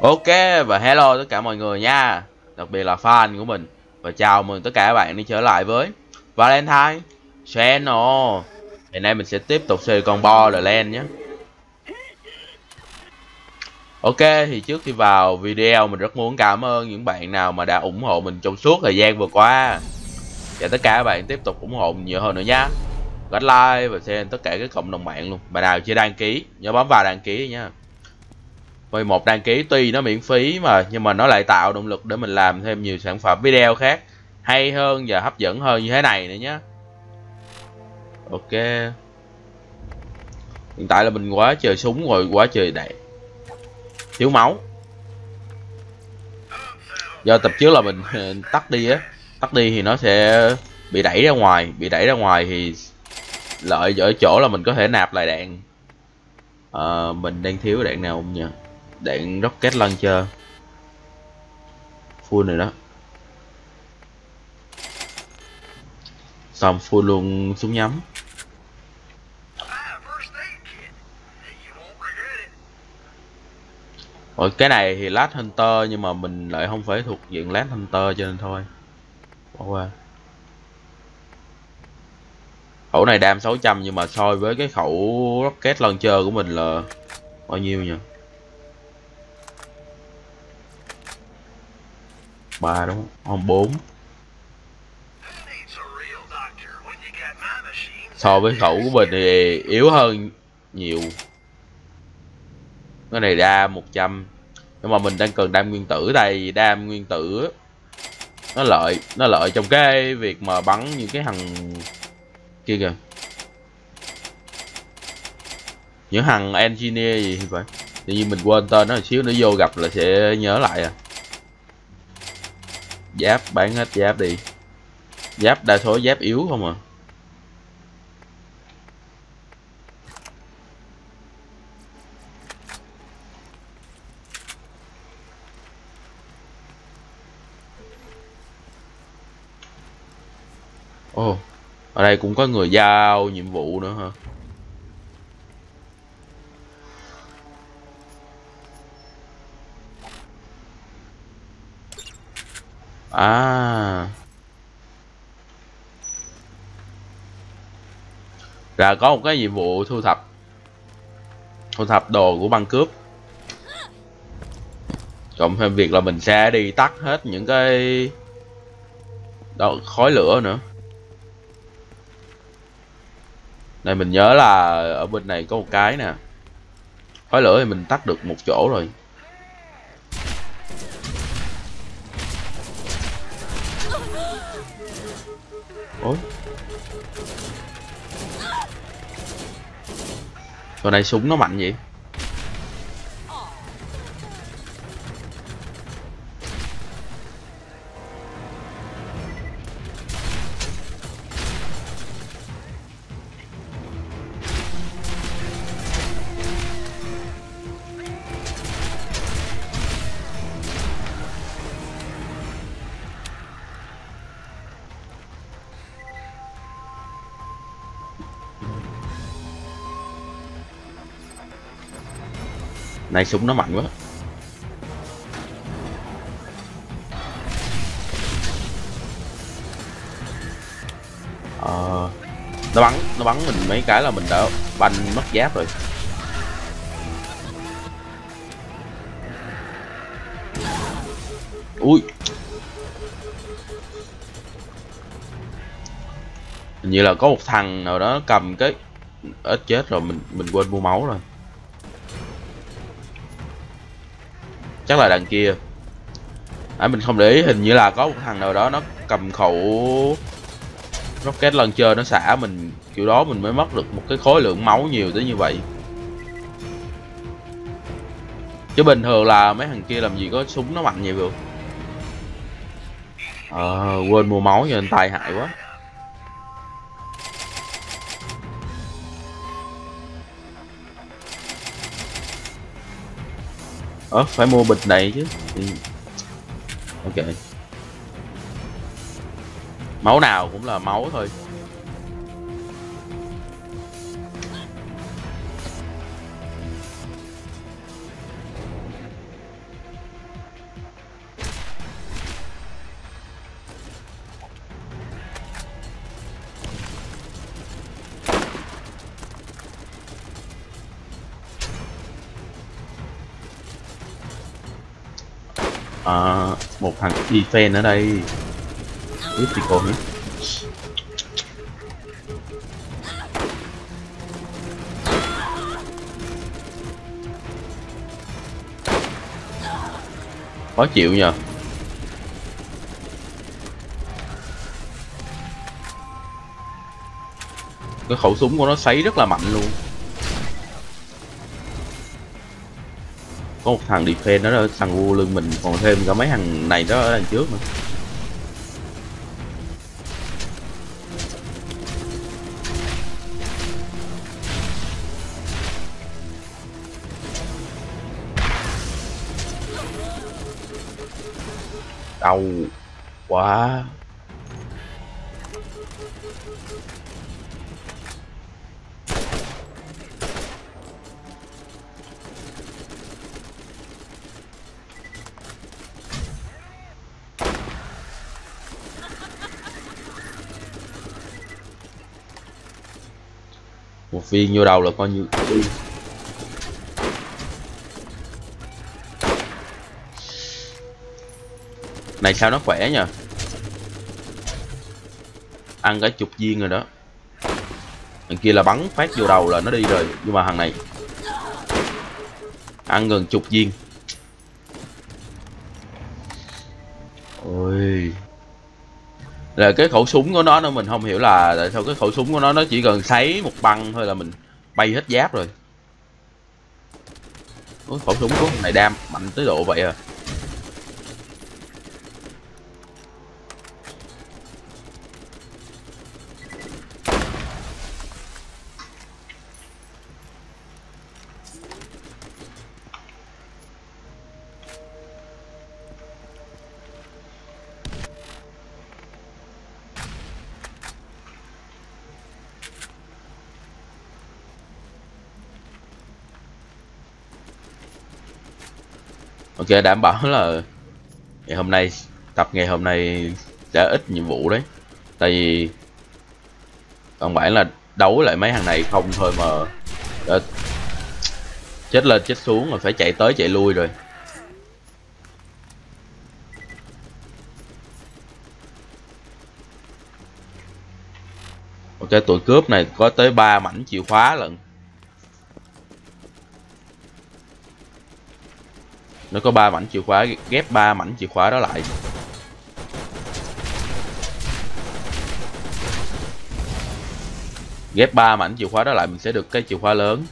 Ok, và hello tất cả mọi người nha. Đặc biệt là fan của mình. Và chào mừng tất cả các bạn đi trở lại với Valentine Channel. Ngày nay mình sẽ tiếp tục series con bo The Land nhé. Ok, thì trước khi vào video, mình rất muốn cảm ơn những bạn nào mà đã ủng hộ mình trong suốt thời gian vừa qua. Và tất cả các bạn tiếp tục ủng hộ mình nhiều hơn nữa nhé Gạch like và xem tất cả các cộng đồng mạng luôn. Bạn nào chưa đăng ký, nhớ bấm vào đăng ký nha vì một đăng ký tuy nó miễn phí mà nhưng mà nó lại tạo động lực để mình làm thêm nhiều sản phẩm video khác hay hơn và hấp dẫn hơn như thế này nữa nhé ok. Hiện tại là mình quá trời súng rồi quá trời đạn. Thiếu máu. Do tập trước là mình ờ, tắt đi á. Tắt đi thì nó sẽ bị đẩy ra ngoài. Bị đẩy ra ngoài thì lợi ở chỗ là mình có thể nạp lại đạn. À, mình đang thiếu đạn nào không nhỉ đạn rocket launcher. Full này đó. Xong, full luôn súng nhắm. Rồi cái này thì lát hunter, nhưng mà mình lại không phải thuộc diện lát hunter, cho nên thôi. Bỏ qua. Khẩu này đam 600 nhưng mà so với cái khẩu rocket launcher của mình là bao nhiêu nhỉ? Ba đúng không? Bốn. So với khẩu của mình thì yếu hơn nhiều. Cái này đa 100 nhưng mà mình đang cần đam nguyên tử đây. Đam nguyên tử, nó lợi nó lợi trong cái việc mà bắn những cái thằng kia kìa. Những thằng engineer gì vậy tự nhiên mình quên tên nó một xíu nữa vô gặp là sẽ nhớ lại à giáp bán hết giáp đi. Giáp đa số giáp yếu không à? Ồ oh, ở đây cũng có người giao nhiệm vụ nữa hả? À. Là có một cái nhiệm vụ thu thập. Thu thập đồ của băng cướp. Cộng thêm việc là mình sẽ đi tắt hết những cái đó, khói lửa nữa. Này, mình nhớ là ở bên này có một cái nè. Khói lửa thì mình tắt được một chỗ rồi. Con này súng nó mạnh vậy? Này súng nó mạnh quá. Ờ nó bắn nó bắn mình mấy cái là mình đã banh mất giáp rồi. Ui. Hình như là có một thằng nào đó cầm cái ít chết rồi, mình mình quên mua máu rồi. Chắc là đằng kia. À, mình không để ý hình như là có một thằng nào đó nó cầm khẩu rocket lần chơi nó xả mình kiểu đó mình mới mất được một cái khối lượng máu nhiều tới như vậy. Chứ bình thường là mấy thằng kia làm gì có súng nó mạnh vậy được ờ à, quên mua máu cho nên tai hại quá. Ờ phải mua bịch này chứ. Thì... ok. Máu nào cũng là máu thôi. Defense ở đây. Critical hit khó chịu nhờ. Cái khẩu súng của nó sấy rất là mạnh luôn. Có một thằng defend nó thằng vua lưng mình còn thêm cả mấy thằng này đó ở đằng trước nữa. Đau quá. Viên vô đầu là coi như này, sao nó khỏe nhờ? Ăn cả chục viên rồi đó. Thằng kia là bắn phát vô đầu là nó đi rồi, nhưng mà thằng này ăn gần chục viên. Là cái khẩu súng của nó nó mình không hiểu là tại sao cái khẩu súng của nó nó chỉ cần sấy một băng thôi là mình bay hết giáp rồi. Cái khẩu súng của này đam mạnh tới độ vậy à? Ok, đảm bảo là ngày hôm nay, tập ngày hôm nay sẽ ít nhiệm vụ đấy. Tại vì còn bản là đấu lại mấy thằng này không thôi mà đã chết lên chết xuống rồi phải chạy tới chạy lui rồi. Ok, tụi cướp này có tới ba mảnh chìa khóa lận. Nó có ba mảnh chìa khóa, ghép ba mảnh chìa khóa đó lại. Ghép ba mảnh chìa khóa đó lại, mình sẽ được cái chìa khóa lớn.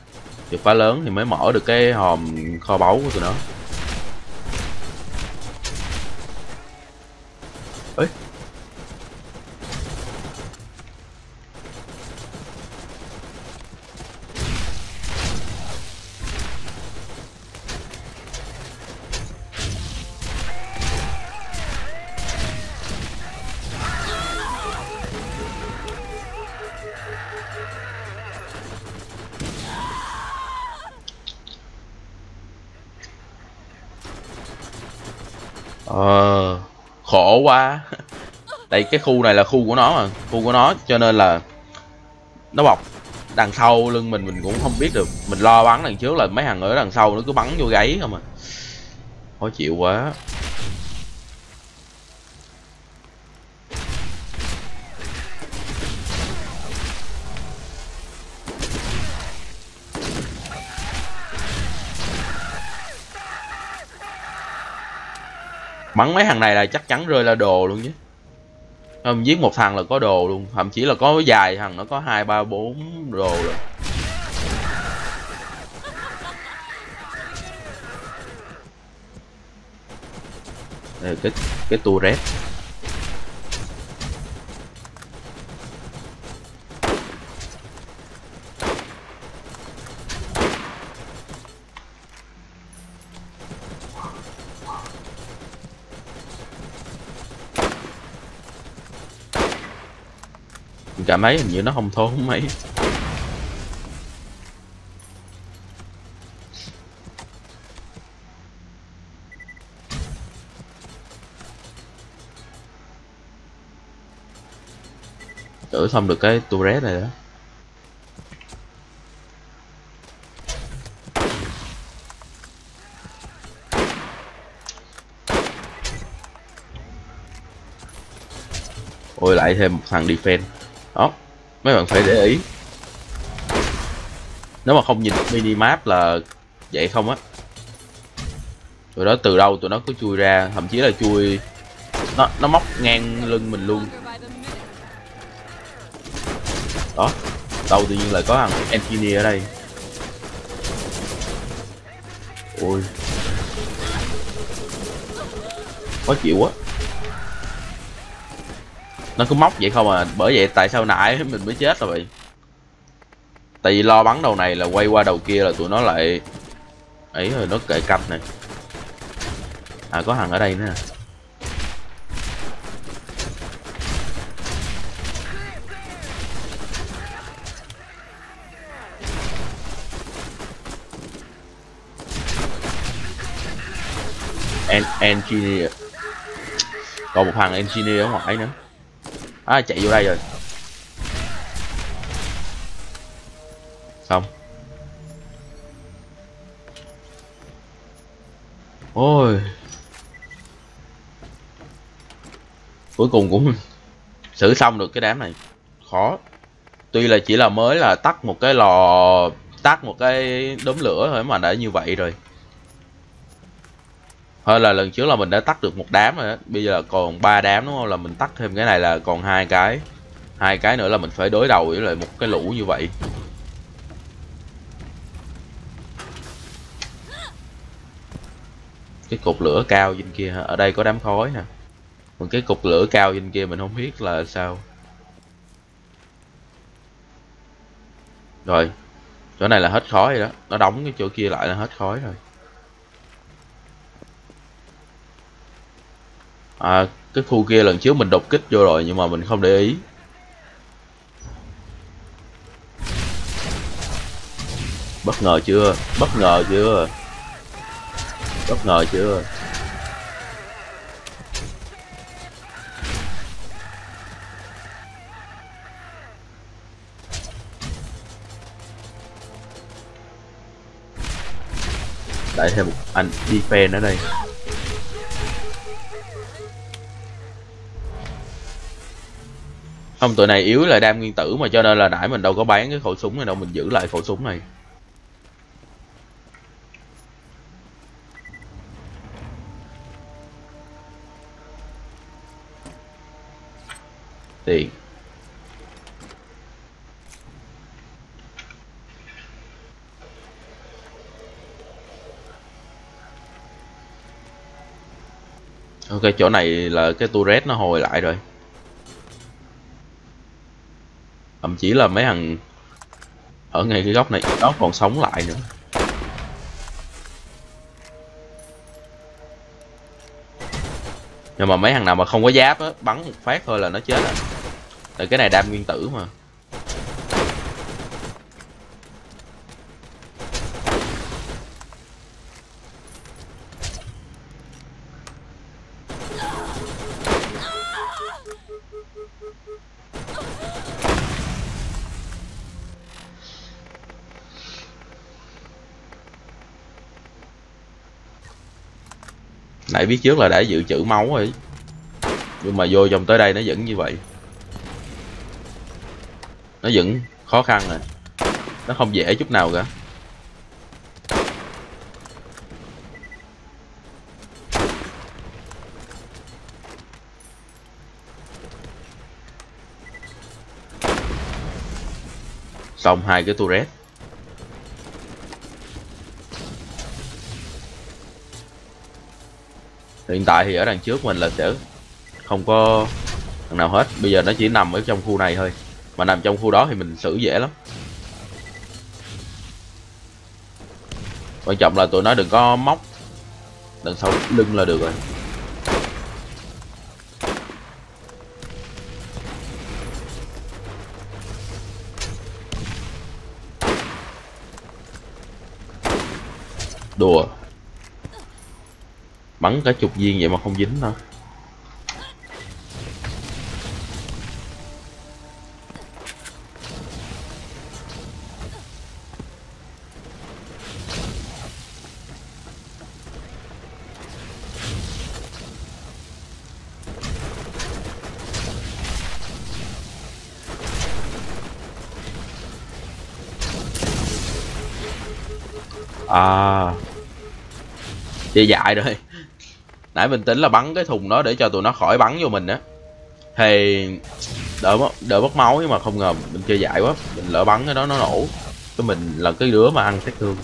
Chìa khóa lớn thì mới mở được cái hòm kho báu của tụi nó. Ờ, khổ quá. Đây cái khu này là khu của nó mà Khu của nó cho nên là Nó bọc đằng sau lưng mình mình cũng không biết được. Mình lo bắn đằng trước là mấy thằng ở đằng sau nó cứ bắn vô gáy không à. Khó chịu quá. Bắn mấy thằng này là chắc chắn rơi là đồ luôn chứ. Ờ, Không giết một thằng là có đồ luôn. Thậm chí là có dài thằng nó có hai, ba, bốn đồ rồi. Đây cái cái cả mấy hình như nó không thốn mấy. Chữa xong được cái turret này đó. Ôi, lại thêm một thằng defense đó, mấy bạn phải để ý. Nếu mà không nhìn mini map là vậy không á. Tụi đó, từ đâu tụi nó cứ chui ra, thậm chí là chui, nó nó móc ngang lưng mình luôn. Đó, đâu tự nhiên lại có thằng engineer ở đây. Ôi. Khó chịu quá nó cứ móc vậy không à? Bởi vậy tại sao nãy mình mới chết rồi? Vậy tại vì lo bắn đầu này là quay qua đầu kia là tụi nó lại ấy rồi, nó kệ canh này. À có thằng ở đây nữa En engineer. Còn một thằng engineer ở ngoài nữa à chạy vô đây rồi. Xong. Ôi. Cuối cùng cũng xử xong được cái đám này. Khó. Tuy là chỉ là mới là tắt một cái lò, tắt một cái đốm lửa thôi mà đã như vậy rồi hơn là lần trước là mình đã tắt được một đám rồi đó. bây giờ còn ba đám, đúng không? Là mình tắt thêm cái này là còn hai cái. Hai cái nữa là mình phải đối đầu với lại một cái lũ như vậy. Cái cục lửa cao trên kia ở đây có đám khói nè. Còn cái cục lửa cao trên kia mình không biết là sao. Rồi, chỗ này là hết khói rồi đó. Nó đóng cái chỗ kia lại là hết khói rồi. À cái khu kia lần trước mình đột kích vô rồi nhưng mà mình không để ý. Bất ngờ chưa? Bất ngờ chưa? Bất ngờ chưa? Lại thêm một anh defense ở đây. Không, tụi này yếu là đam nguyên tử mà, cho nên là nãy mình đâu có bán cái khẩu súng này đâu, mình giữ lại khẩu súng này. Tiền. Ok, chỗ này là cái turret nó hồi lại rồi. Thậm chí là mấy thằng ở ngay cái góc này nó còn sống lại nữa. Nhưng mà mấy thằng nào mà không có giáp á, bắn một phát thôi là nó chết rồi tại cái này đam nguyên tử mà. Nãy biết trước là đã dự trữ máu rồi. Nhưng mà vô trong tới đây nó vẫn như vậy. Nó vẫn khó khăn rồi nó không dễ chút nào cả. Xong hai cái turret. Hiện tại thì ở đằng trước mình là sẽ không có thằng nào hết. Bây giờ nó chỉ nằm ở trong khu này thôi. Mà nằm trong khu đó thì mình xử dễ lắm. Quan trọng là tụi nó đừng có móc. Đằng sau lưng là được rồi. Đùa bắn cả chục viên vậy mà không dính đâu à. Dễ dại rồi nãy mình tính là bắn cái thùng đó để cho tụi nó khỏi bắn vô mình á. Thì đỡ mất đỡ mất máu nhưng mà không ngờ mình chơi dại quá, mình lỡ bắn cái đó nó nổ. Cái mình là cái đứa mà ăn sát thương.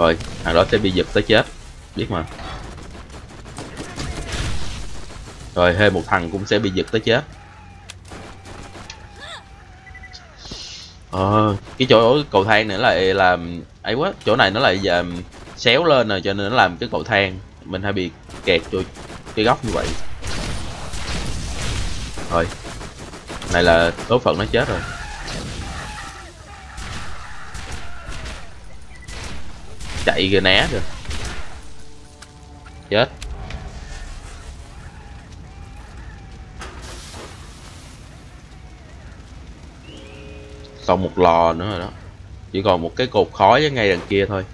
Rồi, thằng đó sẽ bị giật tới chết, biết mà. Rồi, thêm một thằng cũng sẽ bị giật tới chết. Ờ cái chỗ cầu thang này lại làm, ấy quá, chỗ này nó lại giờ xéo lên rồi, cho nên nó làm cái cầu thang. Mình hay bị kẹt vô cái góc như vậy. Rồi, này là số phận nó chết rồi. Chạy kìa né rồi chết. Xong một lò nữa rồi đó. Chỉ còn một cái cột khói ngay đằng kia thôi.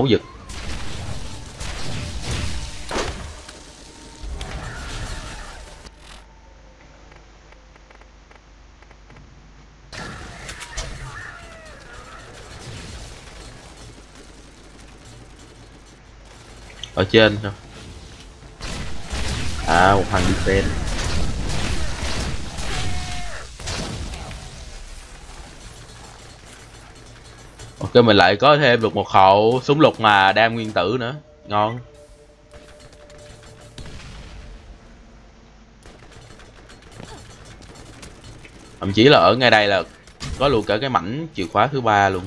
Máu giật ở trên không à một thằng đi tên. Ok, mình lại có thêm được một khẩu súng lục mà đam nguyên tử nữa. Ngon. Thậm chí là ở ngay đây là có luôn cả cái mảnh chìa khóa thứ ba luôn.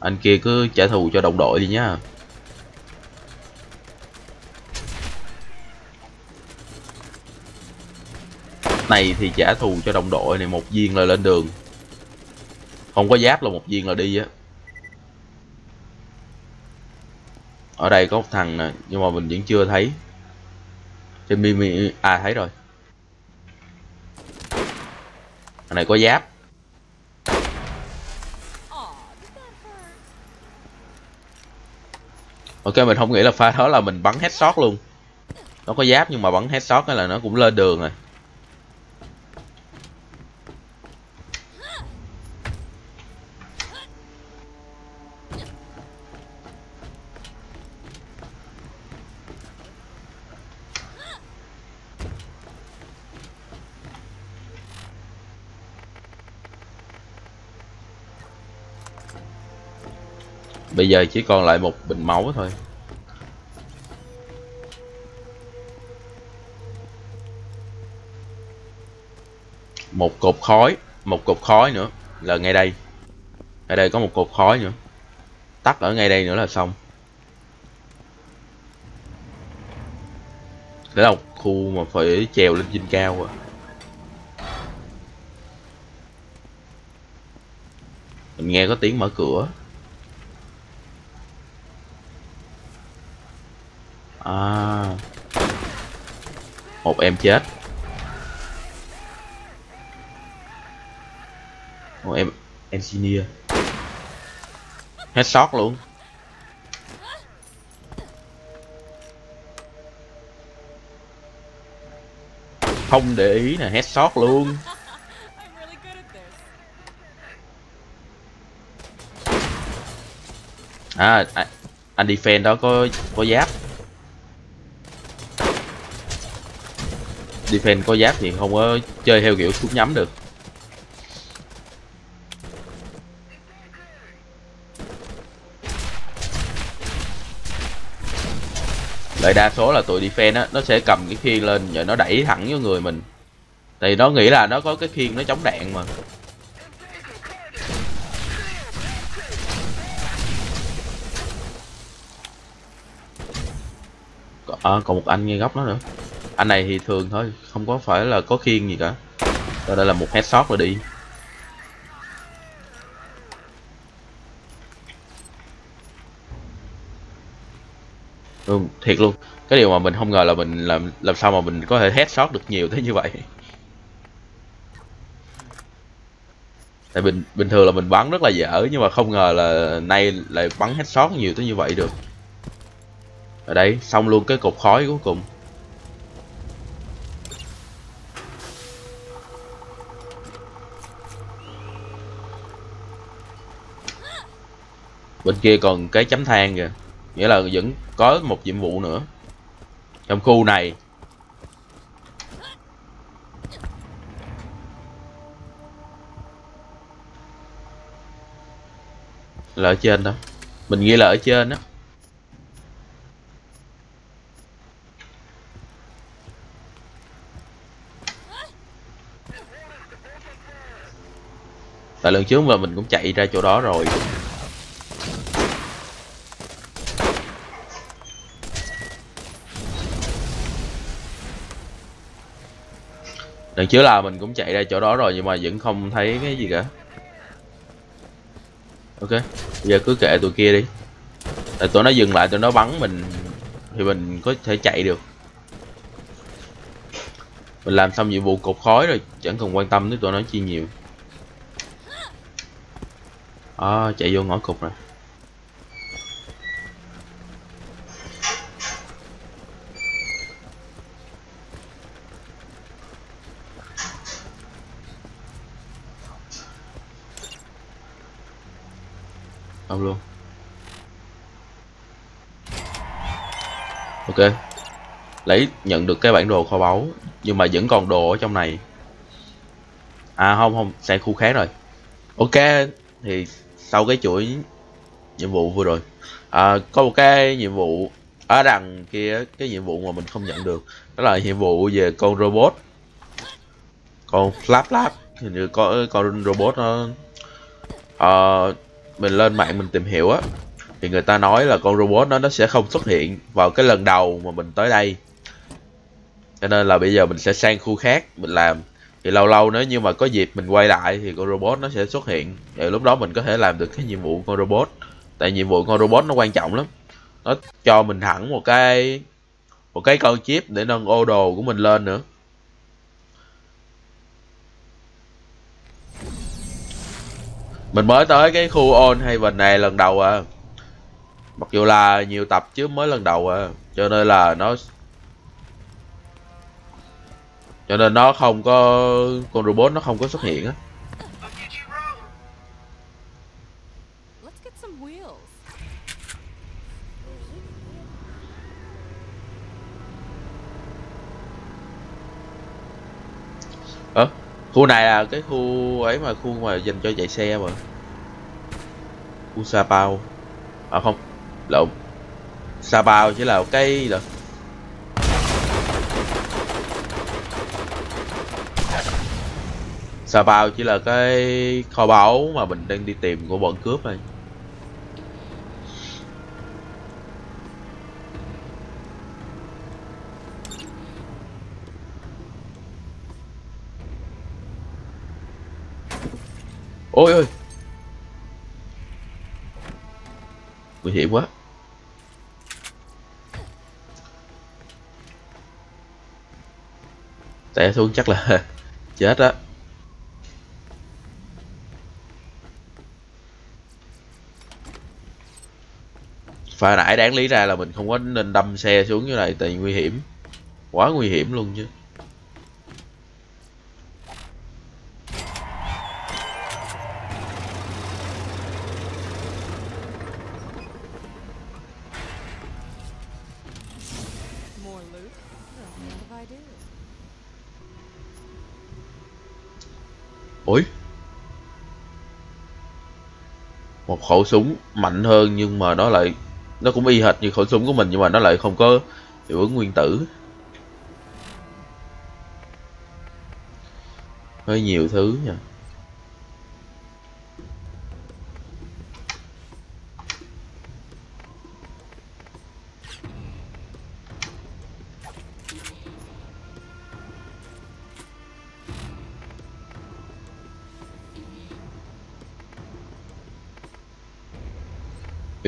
Anh kia cứ trả thù cho đồng đội đi nhá này thì trả thù cho đồng đội này, một viên là lên đường không có giáp là một viên là đi á. Ở đây có một thằng nè, nhưng mà mình vẫn chưa thấy. Trên mimi à thấy rồi. Thằng này có giáp. Ok, mình không nghĩ là pha đó là mình bắn headshot luôn. Nó có giáp nhưng mà bắn headshot là nó cũng lên đường rồi. Giờ chỉ còn lại một bình máu thôi. Một cột khói, một cột khói nữa là ngay đây. Ở đây có một cột khói nữa. Tắt ở ngay đây nữa là xong. Đó là một khu mà phải trèo lên trên cao à. Mình nghe có tiếng mở cửa. À. Một em chết. Một em engineer. Headshot luôn. Không để ý nè headshot luôn. À, à anh defend đó có có giáp defense có giáp thì không có chơi theo kiểu súng nhắm được. Lại đa số là tụi defense á nó sẽ cầm cái khiên lên rồi nó đẩy thẳng vô người mình. Thì nó nghĩ là nó có cái khiên nó chống đạn mà. À, còn một anh ngay góc nó nữa anh này thì thường thôi không có phải là có khiên gì cả. Rồi đây là một headshot rồi đi. Ừ, thiệt luôn. Cái điều mà mình không ngờ là mình làm làm sao mà mình có thể headshot được nhiều tới như vậy. Tại bình bình thường là mình bắn rất là dở nhưng mà không ngờ là nay lại bắn headshot nhiều tới như vậy được. Ở đây xong luôn cái cục khói cuối cùng. Bên kia còn cái chấm than kìa. Nghĩa là vẫn có một nhiệm vụ nữa. Trong khu này. Là ở trên đó. Mình nghĩ là ở trên đó tại lần trước mà mình cũng chạy ra chỗ đó rồi. Lần trước là mình cũng chạy ra chỗ đó rồi nhưng mà vẫn không thấy cái gì cả. Ok bây giờ cứ kệ tụi kia đi. Tại tụi nó dừng lại tụi nó bắn mình thì mình có thể chạy được. Mình làm xong nhiệm vụ cột khói rồi chẳng cần quan tâm tới tụi nó chi nhiều. À, chạy vô ngõ cục rồi không luôn ok. Lấy nhận được cái bản đồ kho báu nhưng mà vẫn còn đồ ở trong này. À không không sang khu khác rồi. Ok thì sau cái chuỗi nhiệm vụ vừa rồi à, có một cái nhiệm vụ ở đằng kia cái nhiệm vụ mà mình không nhận được đó là nhiệm vụ về con robot. Con flap flap thì như có con robot nó uh, ờ, mình lên mạng mình tìm hiểu á thì người ta nói là con robot đó nó sẽ không xuất hiện vào cái lần đầu mà mình tới đây. Cho nên là bây giờ mình sẽ sang khu khác, mình làm. Thì lâu lâu nếu như mà có dịp mình quay lại thì con robot nó sẽ xuất hiện. Thì lúc đó mình có thể làm được cái nhiệm vụ con robot. Tại nhiệm vụ con robot nó quan trọng lắm. Nó cho mình hẳn một cái một cái con chip để nâng ô đồ của mình lên nữa. Mình mới tới cái khu on hay Haven này lần đầu à mặc dù là nhiều tập chứ mới lần đầu à. Cho nên là nó cho nên nó không có con robot nó không có xuất hiện á. Ờ khu này là cái khu ấy mà khu mà dành cho chạy xe mà. Khu sa pao. À không lộn. Xà bào chỉ là cái là xà bào chỉ là cái kho báu mà mình đang đi tìm của bọn cướp thôi. Ôi ôi. Nguy hiểm quá. Té xuống chắc là chết á. Pha nãy đáng lý ra là mình không có nên đâm xe xuống như này, tại nguy hiểm. Quá nguy hiểm luôn chứ. Một khẩu súng mạnh hơn, nhưng mà nó lại, nó cũng y hệt như khẩu súng của mình, nhưng mà nó lại không có hiệu ứng nguyên tử. Hơi nhiều thứ nha.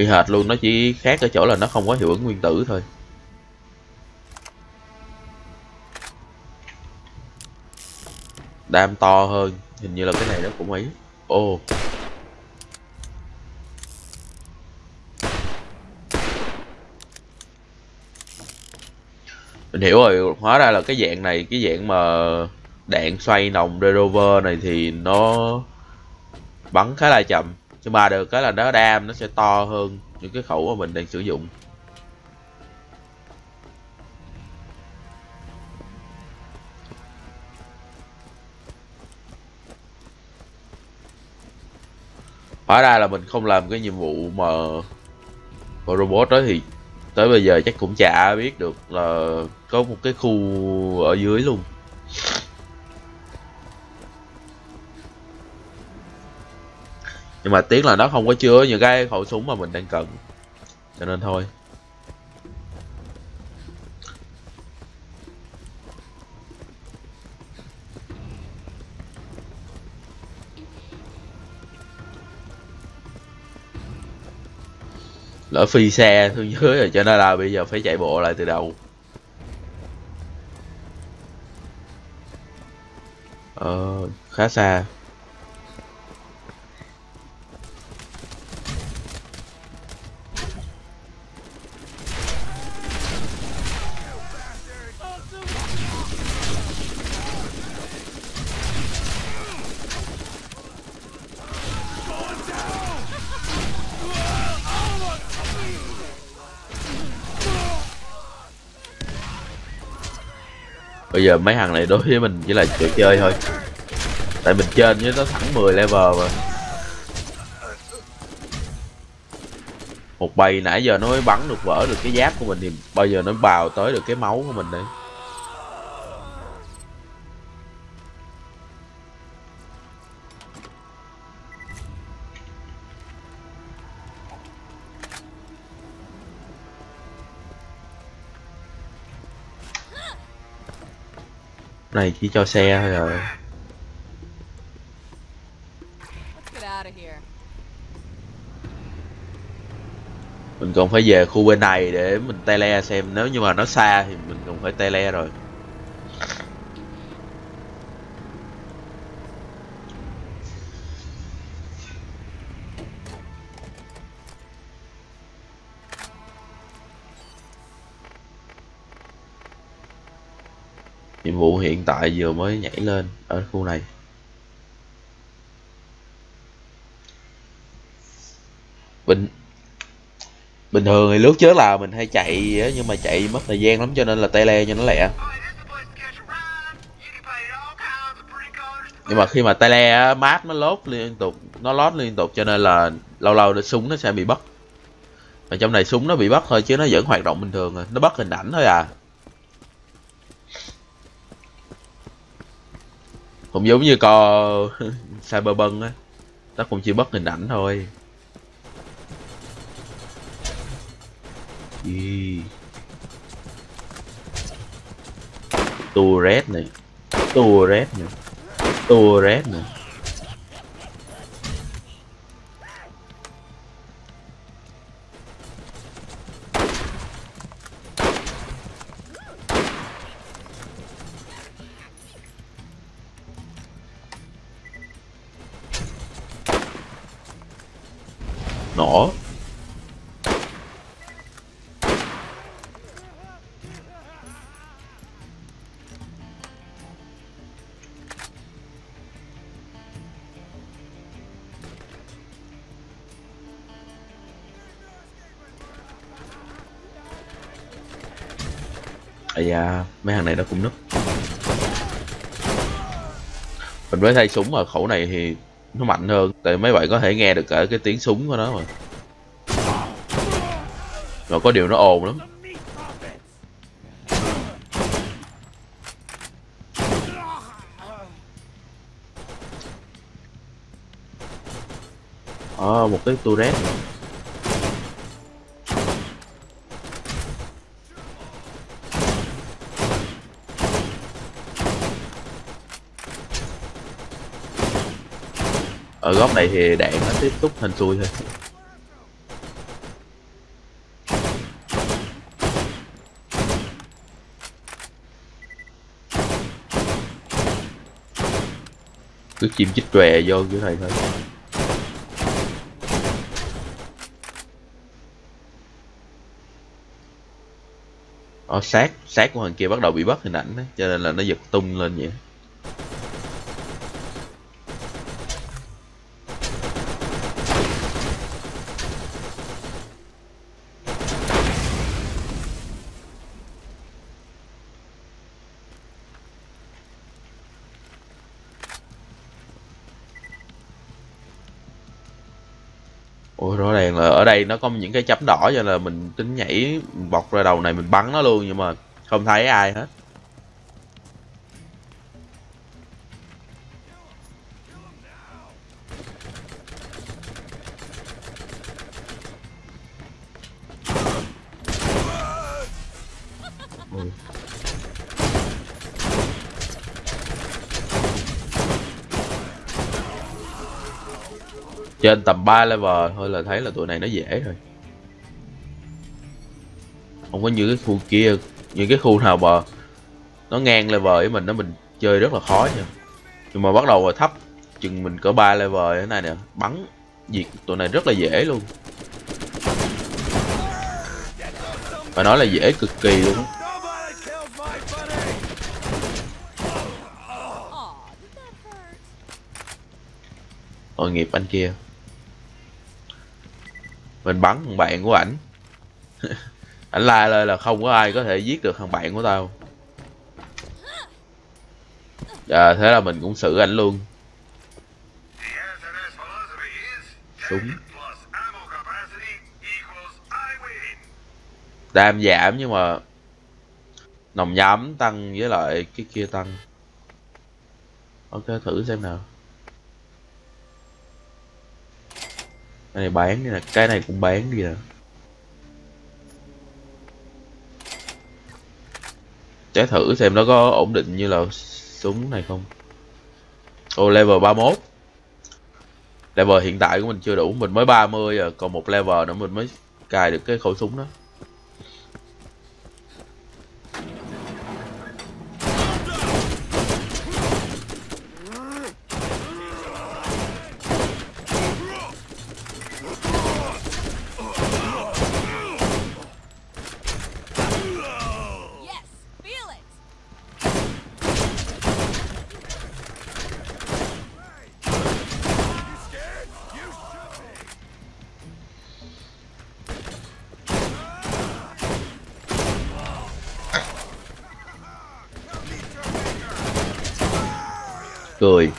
Y hệt luôn, nó chỉ khác ở chỗ là nó không có hiệu ứng nguyên tử thôi. Đam to hơn, hình như là cái này nó cũng ấy. Ô. Mình hiểu rồi, hóa ra là cái dạng này, cái dạng mà đạn xoay nòng revolver này thì nó bắn khá là chậm nhưng mà được cái là nó đam, nó sẽ to hơn những cái khẩu mà mình đang sử dụng. Hóa ra là mình không làm cái nhiệm vụ mà robot đó thì tới bây giờ chắc cũng chả biết được là có một cái khu ở dưới luôn. Nhưng mà tiếc là nó không có chứa những cái khẩu súng mà mình đang cần. Cho nên thôi. Lỡ phi xe xuống dưới rồi, cho nên là bây giờ phải chạy bộ lại từ đầu. Ờ khá xa. Bây giờ mấy thằng này đối với mình chỉ là trò chơi thôi tại mình trên với nó thẳng 10 level mà một bầy nãy giờ nó mới bắn được vỡ được cái giáp của mình thì bao giờ nó bào tới được cái máu của mình đấy. Này chỉ cho xe thôi rồi. Mình còn phải về khu bên này để mình tele xem. Nếu như mà nó xa thì mình còn phải tele rồi nhiệm vụ hiện tại vừa mới nhảy lên ở khu này. Bình bình thường thì lúc trước là mình hay chạy á, nhưng mà chạy mất thời gian lắm cho nên là tay le cho nó lẹ. Nhưng mà khi mà tay le map nó lốt liên tục, nó lót liên tục cho nên là lâu lâu nó súng nó sẽ bị bất mà trong này súng nó bị bắt thôi chứ nó vẫn hoạt động bình thường rồi nó bắt hình ảnh thôi à. Cũng giống như co cyberpunk á. Nó cũng chỉ bất hình ảnh thôi. Turret này. Turret này. Turret này. Nổ. Ây da, mấy thằng này nó cũng núp Mình mới thay súng ở khẩu này thì nó mạnh hơn tại mấy bạn có thể nghe được cả cái tiếng súng của nó mà. Rồi có điều nó ồn lắm. Ờ à, một cái turret nữa này thì đạn nó tiếp tục hên xui thôi. Cứ chim chích què vô kiểu này thôi. Ở sát, sát của thằng kia bắt đầu bị bắt hình ảnh đó, cho nên là nó giật tung lên vậy nó có những cái chấm đỏ cho là mình tính nhảy bọc ra đầu này mình bắn nó luôn nhưng mà không thấy ai hết. Trên tầm 3 level, thôi là thấy là tụi này nó dễ rồi. Không có như cái khu kia, như cái khu nào mà nó ngang level với mình, nó mình chơi rất là khó nha. Nhưng mà bắt đầu rồi thấp, chừng mình cỡ 3 level thế này nè, bắn diệt tụi này rất là dễ luôn. Phải nói là dễ cực kỳ luôn tội nghiệp anh kia mình bắn thằng bạn của ảnh. Ảnh la lên là không có ai có thể giết được thằng bạn của tao. À thế là mình cũng xử ảnh luôn. Súng. đam giảm nhưng mà nòng nhắm tăng với lại cái kia tăng. Ok, thử xem nào. Này bán đi nè, cái này cũng bán đi nè. Trái thử xem nó có ổn định như là súng này không. Ô level 31 level hiện tại của mình chưa đủ, mình mới 30 rồi à, còn một level nữa mình mới cài được cái khẩu súng đó. Cười.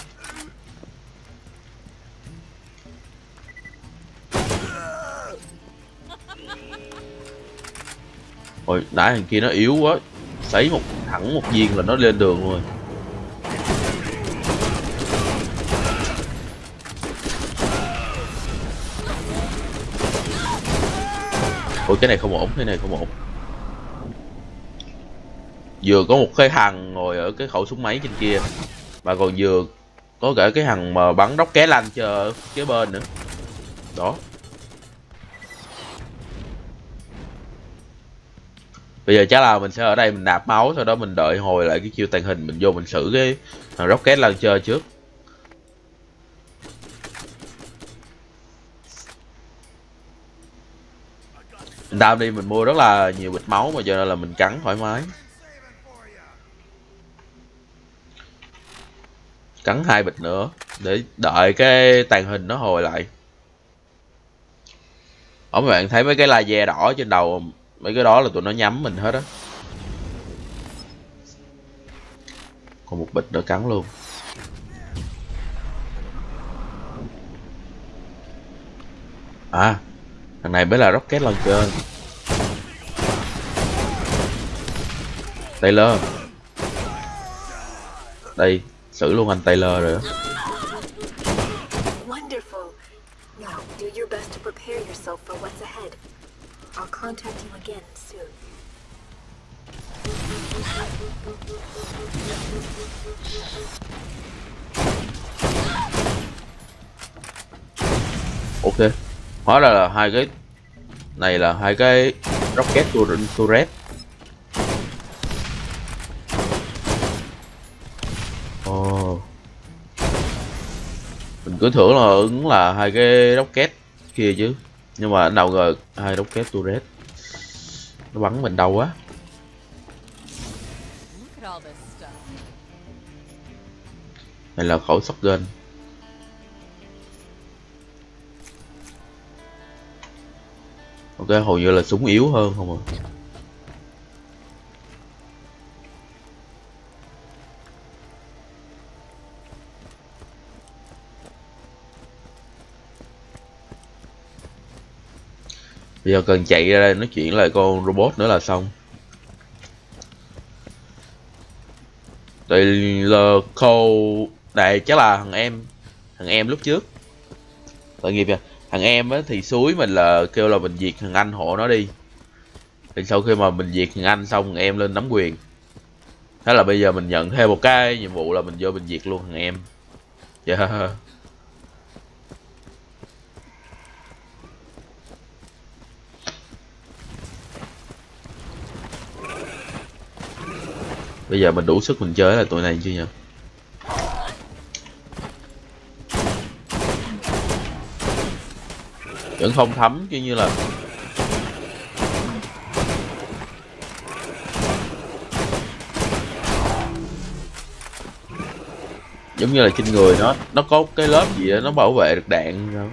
Ôi, nãy thằng kia nó yếu quá. Sấy một thẳng một viên là nó lên đường rồi. Ôi cái này không ổn, cái này không ổn. Vừa có một cái thằng ngồi ở cái khẩu súng máy trên kia. Mà còn vừa có cả cái thằng mà bắn rocket lanh chờ kế bên nữa. Đó. Bây giờ chắc là mình sẽ ở đây mình nạp máu, Sau đó mình đợi hồi lại cái chiêu tàng hình, Mình vô mình xử cái thằng rocket launcher trước. Đam đi, mình mua rất là nhiều bịch máu mà cho nên là mình cắn thoải mái. Cắn hai bịch nữa, để đợi cái tàn hình nó hồi lại. Ở mấy bạn thấy mấy cái laser đỏ trên đầu, mấy cái đó là tụi nó nhắm mình hết á. Còn một bịch nữa cắn luôn. À thằng này mới là rocket launcher. Taylor đây xử luôn anh Taylor rồi đó Wonderful. Now, do your best to prepare yourself for what's ahead. I'll contact you again soon. ok hóa ra là hai cái này là hai cái rocket tur- turret ồ mình cứ tưởng là ứng là hai cái rocket kia chứ. Nhưng mà anh đâu ngờ hai rocket turret. Nó bắn mình đâu quá. Này là khẩu shotgun ok, hầu như là súng yếu hơn không à? Bây giờ cần chạy ra đây nói chuyện lại con robot nữa là xong. Taylor Cole này chắc là thằng em. Thằng em lúc trước. Tội nghiệp nha thằng em á, thì suối mình là kêu là mình diệt thằng anh hộ nó đi. Thì sau khi mà mình diệt thằng anh xong, thằng em lên nắm quyền. Thế là bây giờ mình nhận thêm một cái nhiệm vụ là mình vô mình diệt luôn thằng em. Dạ. Bây giờ mình đủ sức mình chơi là tụi này chưa nhỉ vẫn không thấm, kiểu như là giống như là trên người nó nó có cái lớp gì đó, nó bảo vệ được đạn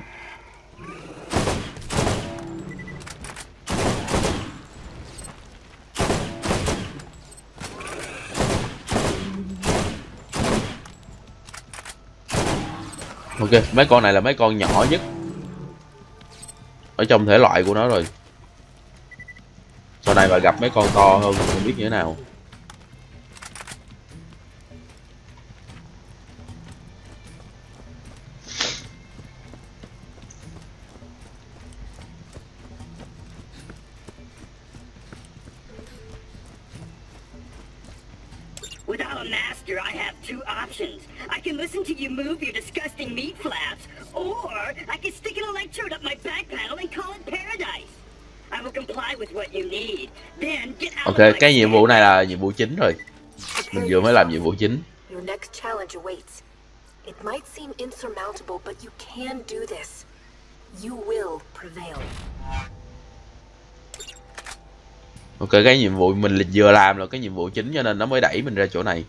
ok, mấy con này là mấy con nhỏ nhất ở trong thể loại của nó rồi. Sau này mà gặp mấy con to hơn không biết như thế nào. Cái nhiệm vụ này là nhiệm vụ chính rồi mình vừa mới làm nhiệm vụ chính Your next challenge awaits. It might seem insurmountable, but you can do this. You will prevail. ok cái nhiệm vụ mình vừa làm là cái nhiệm vụ chính cho nên nó mới đẩy mình ra chỗ này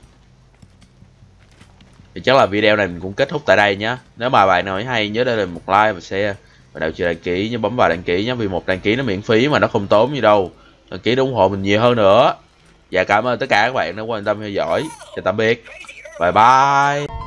thì chắc là video này mình cũng kết thúc tại đây nhé nếu mà bạn nào thấy hay nhớ để lại một like và share và nào chưa đăng ký nhớ bấm vào đăng ký nhé vì một đăng ký nó miễn phí mà nó không tốn gì đâu đăng ký ủng hộ mình nhiều hơn nữa. Và cảm ơn tất cả các bạn đã quan tâm theo dõi. Chào tạm biệt. Bye bye.